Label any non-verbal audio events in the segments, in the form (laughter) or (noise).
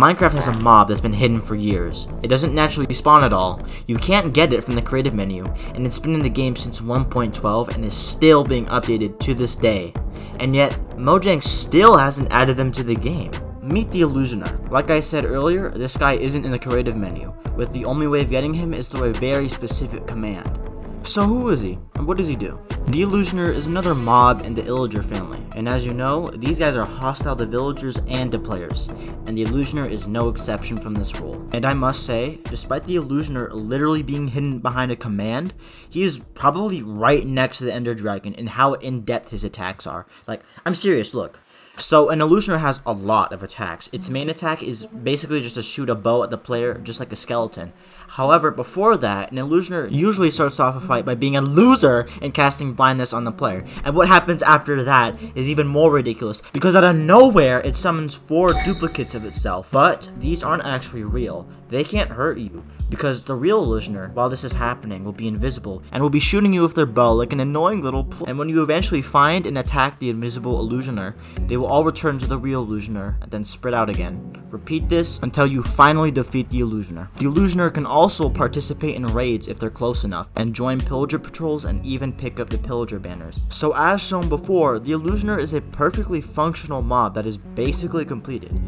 Minecraft has a mob that's been hidden for years. It doesn't naturally spawn at all. You can't get it from the creative menu, and it's been in the game since 1.12 and is still being updated to this day. And yet, Mojang still hasn't added them to the game. Meet the Illusioner. Like I said earlier, this guy isn't in the creative menu, with the only way of getting him is through a very specific command. So who is he, and what does he do? The Illusioner is another mob in the Illager family, and as you know, these guys are hostile to villagers and to players, and the Illusioner is no exception from this rule. And I must say, despite the Illusioner literally being hidden behind a command, he is probably right next to the Ender Dragon in how in-depth his attacks are. Like, I'm serious, look. So an Illusioner has a lot of attacks. Its main attack is basically just to shoot a bow at the player, just like a skeleton. However, before that, an Illusioner usually starts off a fight by being a loser and casting blindness on the player. And what happens after that is even more ridiculous, because out of nowhere, it summons four duplicates of itself. But these aren't actually real. They can't hurt you, because the real Illusioner, while this is happening, will be invisible, and will be shooting you with their bow like an annoying little And when you eventually find and attack the invisible Illusioner, they will all return to the real Illusioner, and then spread out again. Repeat this until you finally defeat the Illusioner. The Illusioner can also participate in raids if they're close enough, and join pillager patrols and even pick up the pillager banners. So as shown before, the Illusioner is a perfectly functional mob that is basically completed,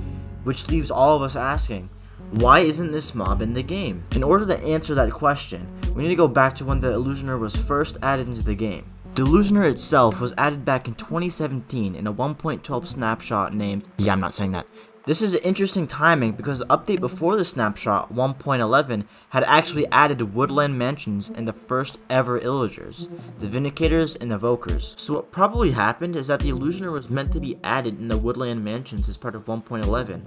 which leaves all of us asking, why isn't this mob in the game? In order to answer that question, we need to go back to when the Illusioner was first added into the game. The Illusioner itself was added back in 2017 in a 1.12 snapshot named, yeah I'm not saying that, this is an interesting timing because the update before the snapshot 1.11 had actually added woodland mansions in the first ever illagers, the Vindicators and the Evokers. So what probably happened is that the Illusioner was meant to be added in the woodland mansions as part of 1.11,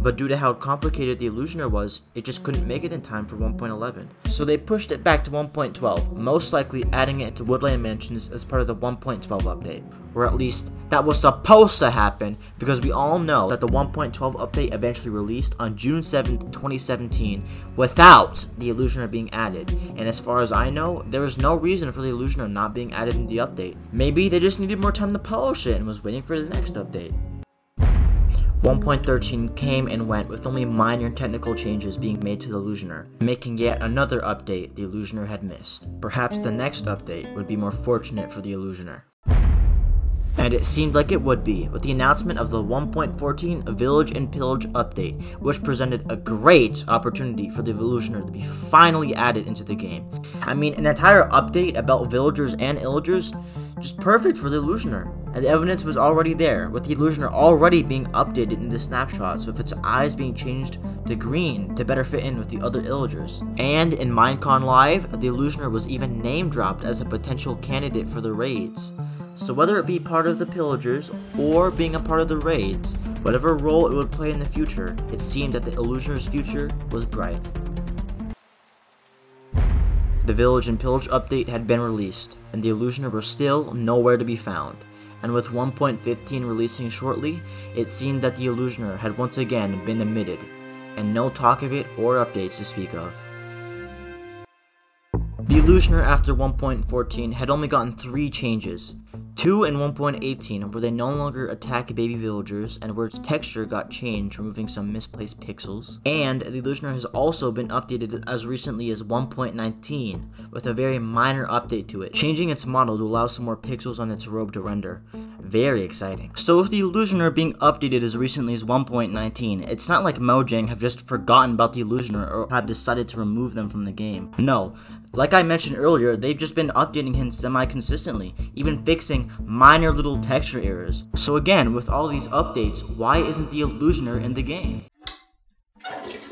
but due to how complicated the Illusioner was, it just couldn't make it in time for 1.11. So they pushed it back to 1.12, most likely adding it to woodland mansions as part of the 1.12 update or at least that was supposed to happen because we all know that the 1.12 update eventually released on June 7, 2017 without the Illusioner being added. And as far as I know, there was no reason for the Illusioner not being added in the update. Maybe they just needed more time to polish it and was waiting for the next update. 1.13 came and went with only minor technical changes being made to the Illusioner, making yet another update the Illusioner had missed. Perhaps the next update would be more fortunate for the Illusioner. And it seemed like it would be, with the announcement of the 1.14 Village and Pillage update, which presented a great opportunity for the Illusioner to be finally added into the game. I mean, an entire update about villagers and illagers, just perfect for the Illusioner. And the evidence was already there, with the Illusioner already being updated in the snapshot, so if its eyes being changed to green to better fit in with the other Illagers. And in Minecon Live, the Illusioner was even name dropped as a potential candidate for the raids. So whether it be part of the pillagers or being a part of the raids, whatever role it would play in the future, it seemed that the Illusioner's future was bright. The Village and Pillage update had been released, and the Illusioner was still nowhere to be found. And with 1.15 releasing shortly, it seemed that the Illusioner had once again been omitted, and no talk of it or updates to speak of. The Illusioner after 1.14 had only gotten 3 changes, 2 and 1.18 where they no longer attack baby villagers and where its texture got changed removing some misplaced pixels. And the Illusioner has also been updated as recently as 1.19 with a very minor update to it, changing its model to allow some more pixels on its robe to render. Very exciting. So with the Illusioner being updated as recently as 1.19, it's not like Mojang have just forgotten about the Illusioner or have decided to remove them from the game. No, like I mentioned earlier, they've just been updating him semi-consistently, even fixing minor little texture errors. So again, with all these updates, why isn't the Illusioner in the game?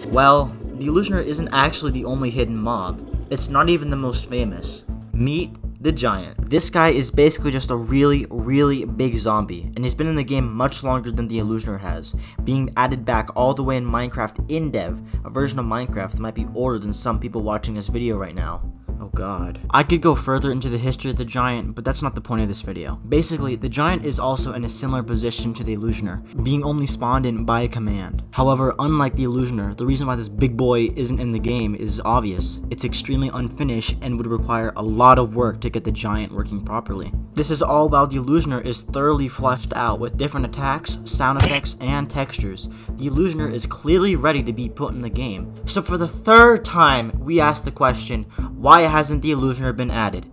Well, the Illusioner isn't actually the only hidden mob. It's not even the most famous. Meet the Giant. This guy is basically just a really, really big zombie, and he's been in the game much longer than the Illusioner has, being added back all the way in Minecraft Indev, a version of Minecraft that might be older than some people watching this video right now. Oh god. I could go further into the history of the giant, but that's not the point of this video. Basically, the giant is also in a similar position to the illusioner, being only spawned in by a command. However, unlike the illusioner, the reason why this big boy isn't in the game is obvious. It's extremely unfinished and would require a lot of work to get the giant working properly. This is all while the illusioner is thoroughly fleshed out with different attacks, sound effects, and textures. The illusioner is clearly ready to be put in the game. So for the third time, we ask the question, why hasn't the illusioner been added?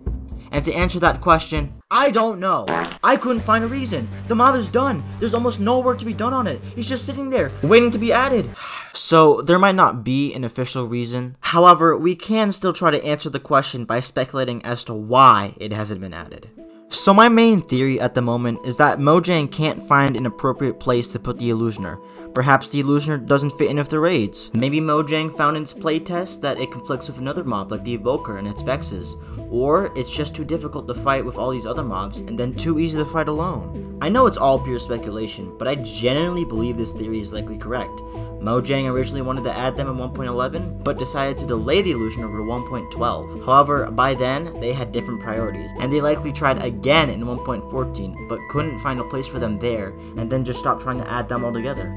And to answer that question, I don't know. I couldn't find a reason. The mob is done. There's almost no work to be done on it. It's just sitting there, waiting to be added. (sighs) So, there might not be an official reason. However, we can still try to answer the question by speculating as to why it hasn't been added. So my main theory at the moment is that Mojang can't find an appropriate place to put the Illusioner. Perhaps the Illusioner doesn't fit in with the raids. Maybe Mojang found in its playtest that it conflicts with another mob like the Evoker and its Vexes. Or it's just too difficult to fight with all these other mobs and then too easy to fight alone. I know it's all pure speculation, but I genuinely believe this theory is likely correct. Mojang originally wanted to add them in 1.11, but decided to delay the Illusioner to 1.12. However, by then, they had different priorities, and they likely tried again in 1.14, but couldn't find a place for them there, and then just stopped trying to add them altogether.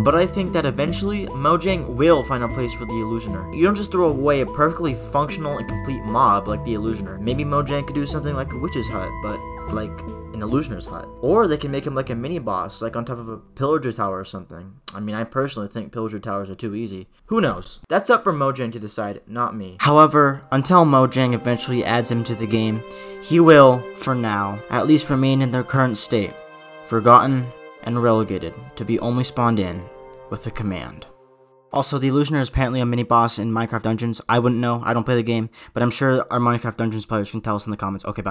But I think that eventually, Mojang will find a place for the Illusioner. You don't just throw away a perfectly functional and complete mob like the Illusioner. Maybe Mojang could do something like a Witch's Hut, but like an Illusioner's Hut. Or they can make him like a mini boss, like on top of a Pillager Tower or something. I mean, I personally think Pillager Towers are too easy. Who knows? That's up for Mojang to decide, not me. However, until Mojang eventually adds him to the game, he will, for now, at least remain in their current state. Forgotten and relegated to be only spawned in with a command. Also, the Illusioner is apparently a mini boss in Minecraft Dungeons. I wouldn't know, I don't play the game, but I'm sure our Minecraft Dungeons players can tell us in the comments. Okay, bye.